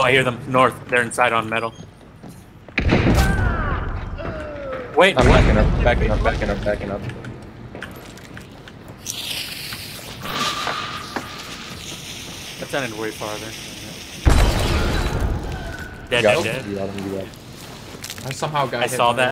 Oh, I hear them north. They're inside on metal. Wait, I'm what? backing up, backing up, backing up, backing up. That sounded way farther. Dead, dead, dead. I somehow got I saw that.